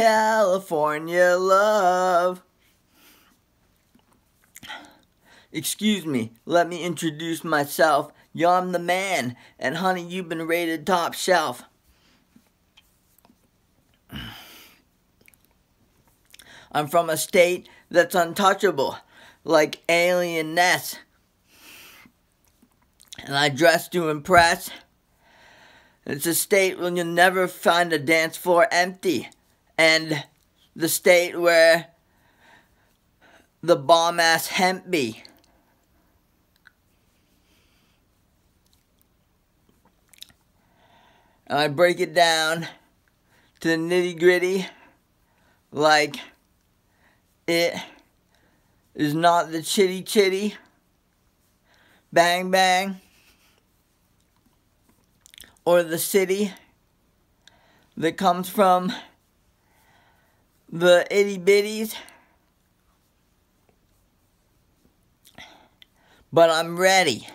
California love. Excuse me, let me introduce myself. Yo, I'm the man, and honey, you've been rated top shelf. I'm from a state that's untouchable, like Eliot Ness. And I dress to impress. It's a state where you'll never find a dance floor empty. And the state where the bomb ass hemp be. And I break it down to the nitty gritty like it is not the chitty chitty bang bang or the city that comes from the itty bitties. But I'm ready.